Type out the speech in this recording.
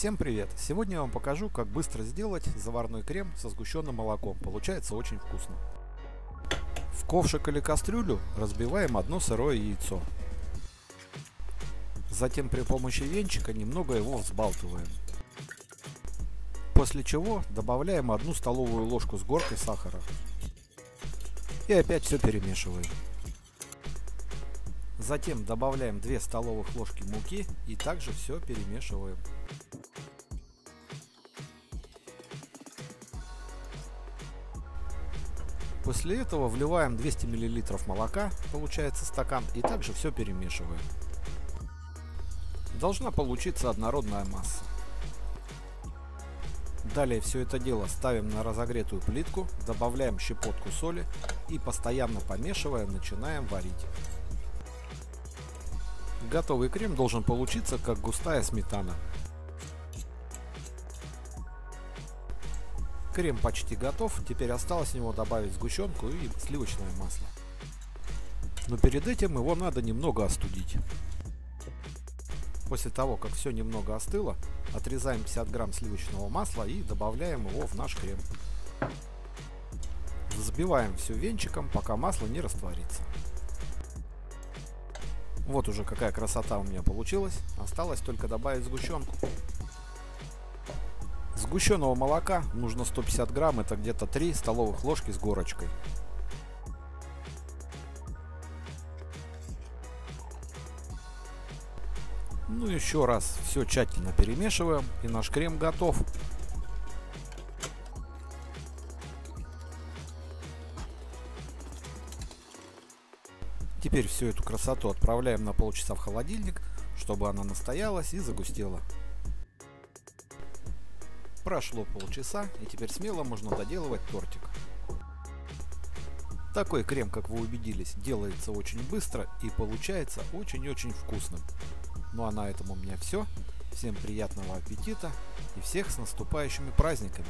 Всем привет! Сегодня я вам покажу, как быстро сделать заварной крем со сгущенным молоком. Получается очень вкусно. В ковшик или кастрюлю разбиваем одно сырое яйцо. Затем при помощи венчика немного его взбалтываем. После чего добавляем одну столовую ложку с горкой сахара. И опять все перемешиваем. Затем добавляем 2 столовых ложки муки и также все перемешиваем. После этого вливаем 200 мл молока, получается стакан, и также все перемешиваем. Должна получиться однородная масса. Далее все это дело ставим на разогретую плитку, добавляем щепотку соли и постоянно помешивая начинаем варить. Готовый крем должен получиться как густая сметана. Крем почти готов, теперь осталось в него добавить сгущенку и сливочное масло. Но перед этим его надо немного остудить. После того, как все немного остыло, отрезаем 50 грамм сливочного масла и добавляем его в наш крем. Взбиваем все венчиком, пока масло не растворится. Вот уже какая красота у меня получилась. Осталось только добавить сгущенку. Сгущенного молока нужно 150 грамм, это где-то 3 столовых ложки с горочкой. Ну еще раз все тщательно перемешиваем и наш крем готов. Теперь всю эту красоту отправляем на полчаса в холодильник, чтобы она настоялась и загустела. Прошло полчаса, и теперь смело можно доделывать тортик. Такой крем, как вы убедились, делается очень быстро и получается очень-очень вкусным. Ну а на этом у меня все. Всем приятного аппетита и всех с наступающими праздниками!